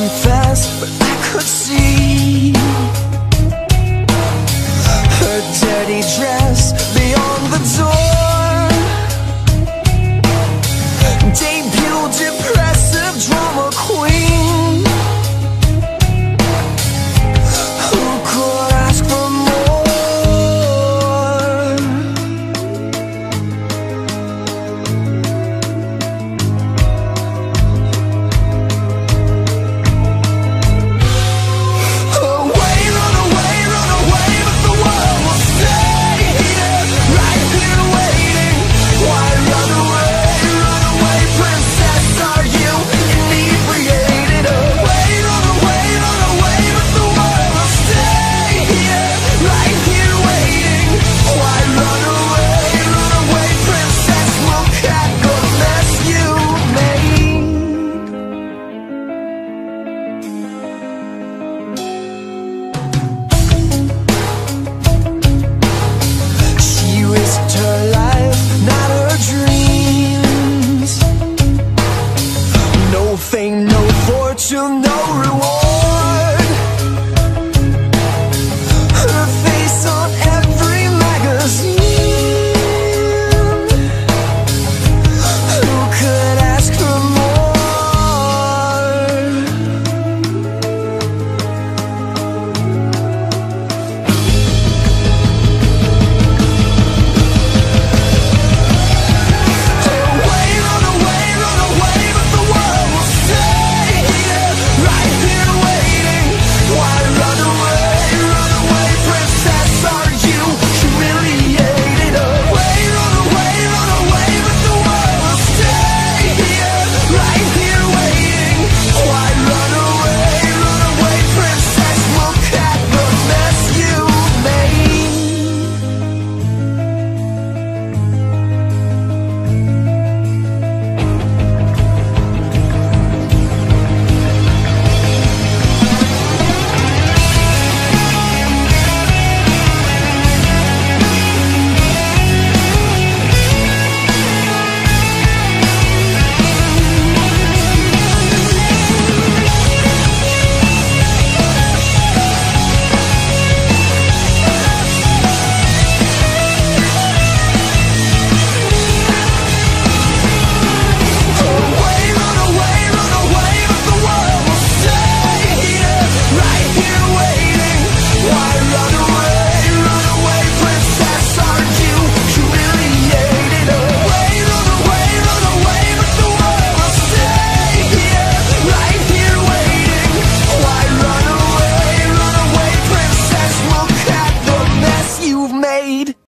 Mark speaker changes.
Speaker 1: confess